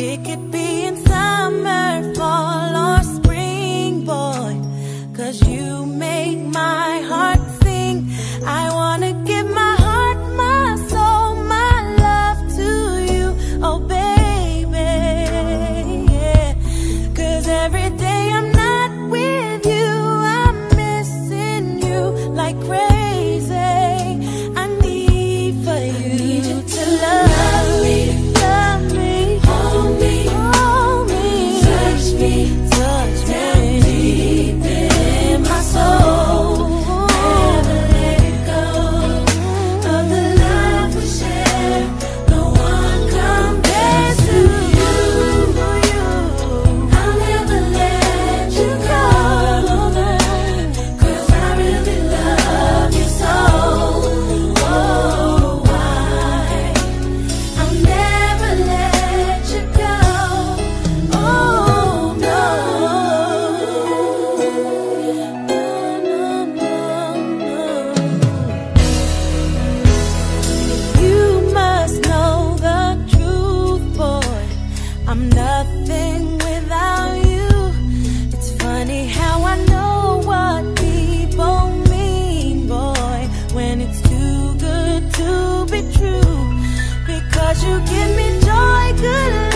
It could be in summer, fall or spring, boy. Cause you make my heart sing. I wanna give my heart, my soul, my love to you. Oh baby, yeah. Cause every I'm nothing without you. It's funny how I know what people mean, boy, when it's too good to be true. Because you give me joy, good